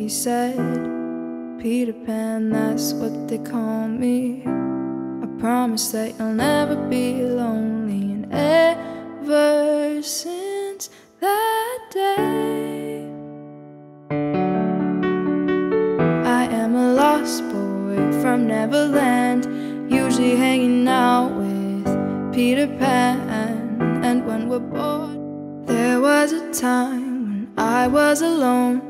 He said, Peter Pan, that's what they call me. I promise that you'll never be lonely. And ever since that day, I am a lost boy from Neverland, usually hanging out with Peter Pan. And when we're bored, there was a time when I was alone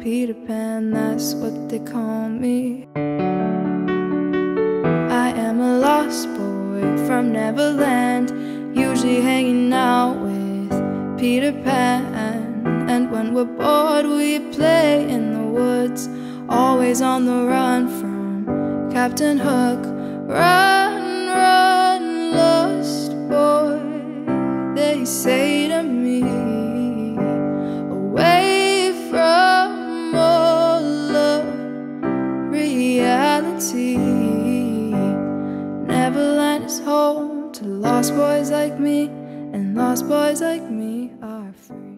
Peter Pan, that's what they call me. I am a lost boy from Neverland, usually hanging out with Peter Pan. And when we're bored, we play in the woods, always on the run from Captain Hook. Run, run, lost boy, they say to me. Neverland is home to lost boys like me, and lost boys like me are free.